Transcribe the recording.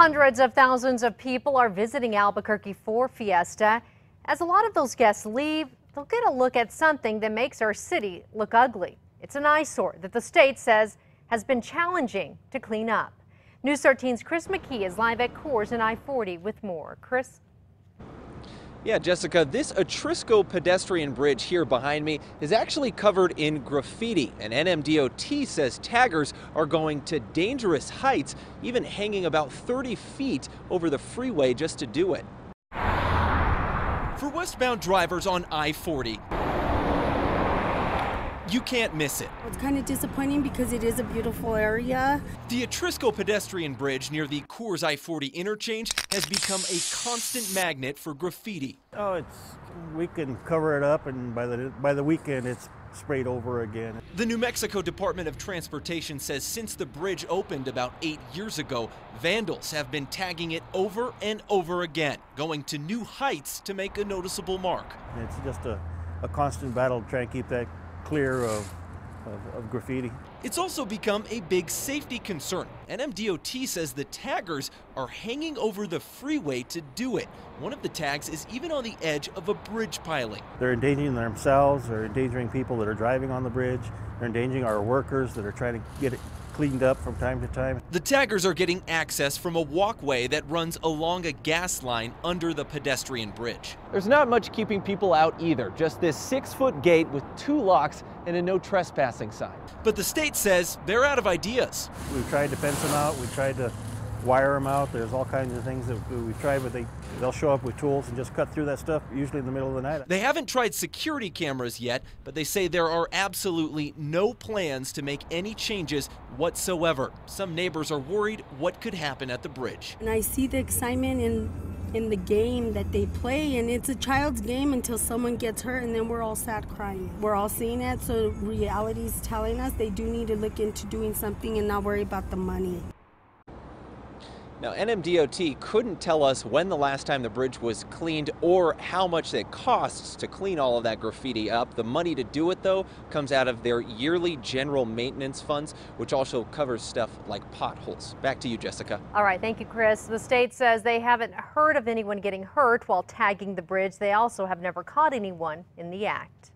Hundreds of thousands of people are visiting Albuquerque for Fiesta. As a lot of those guests leave, they'll get a look at something that makes our city look ugly. It's an eyesore that the state says has been challenging to clean up. News 13's Chris McKee is live at Coors and I-40 with more. Chris? Yeah, Jessica, this Atrisco pedestrian bridge here behind me is actually covered in graffiti, and NMDOT says taggers are going to dangerous heights, even hanging about 30 feet over the freeway just to do it. For westbound drivers on I-40, you can't miss it. It's kind of disappointing because it is a beautiful area. The Atrisco pedestrian bridge near the Coors I-40 interchange has become a constant magnet for graffiti. Oh, it's we can cover it up, and by the by the weekend, it's sprayed over again. The New Mexico Department of Transportation says since the bridge opened about eight years ago, vandals have been tagging it over and over again, going to new heights to make a noticeable mark. It's just a, a constant battle to try and keep that clear of, of, of, graffiti. It's also become a big safety concern. NMDOT says the taggers are hanging over the freeway to do it. One of the tags is even on the edge of a bridge piling. They're endangering themselves, they're endangering people that are driving on the bridge, they're endangering our workers that are trying to get it cleaned up from time to time. The taggers are getting access from a walkway that runs along a gas line under the pedestrian bridge. There's not much keeping people out either, just this six foot gate with two locks and a no trespassing sign. But the state says they're out of ideas. We've tried to fence them out, we've tried to wire them out. There's all kinds of things that we've tried, but they, they'll show up with tools and just cut through that stuff, usually in the middle of the night. They haven't tried security cameras yet, but they say there are absolutely no plans to make any changes whatsoever. Some neighbors are worried what could happen at the bridge. And I see the excitement in in the game that they play and it's a child's game until someone gets hurt and then we're all sad crying. We're all seeing it so reality is telling us they do need to look into doing something and not worry about the money. Now, NMDOT couldn't tell us when the last time the bridge was cleaned or how much it costs to clean all of that graffiti up. The money to do it, though, comes out of their yearly general maintenance funds, which also covers stuff like potholes. Back to you, Jessica. All right, thank you, Chris. The state says they haven't heard of anyone getting hurt while tagging the bridge. They also have never caught anyone in the act.